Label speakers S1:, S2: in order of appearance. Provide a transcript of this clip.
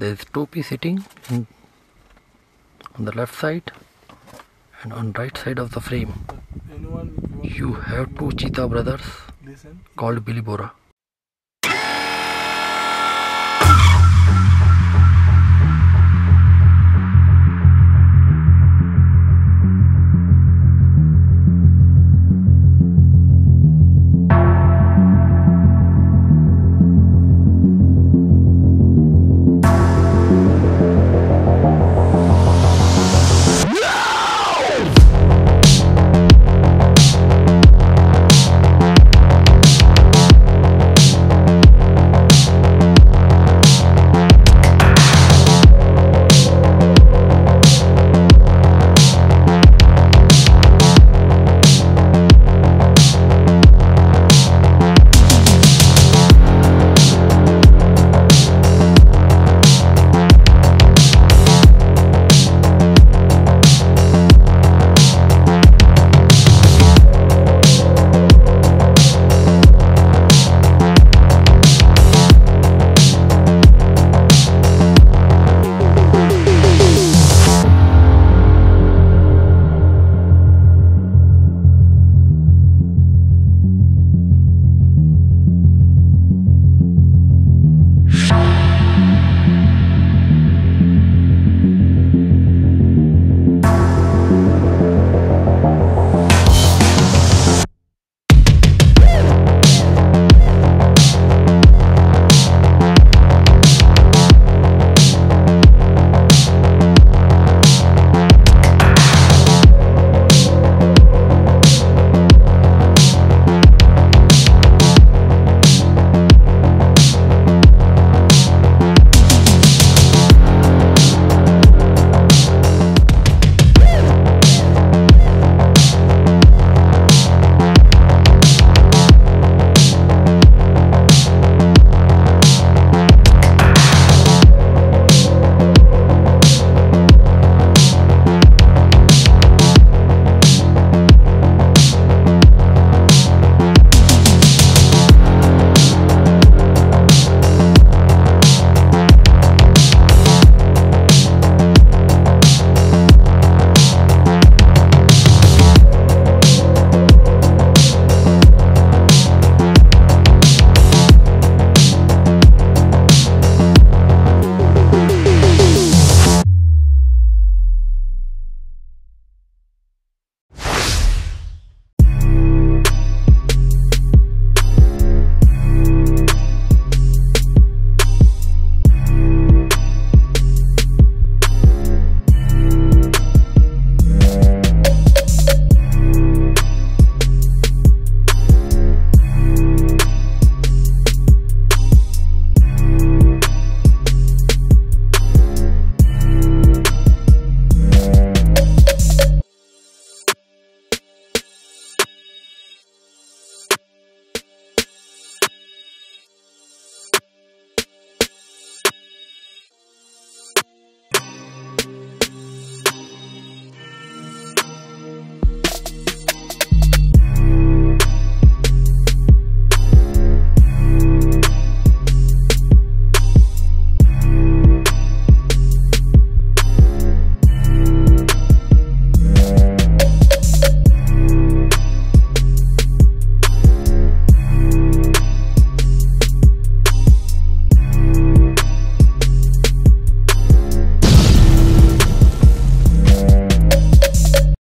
S1: there is Topi sitting on the left side and on right side of the frame
S2: you
S1: have two cheetah brothers called Mbili Bora.